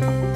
Bye.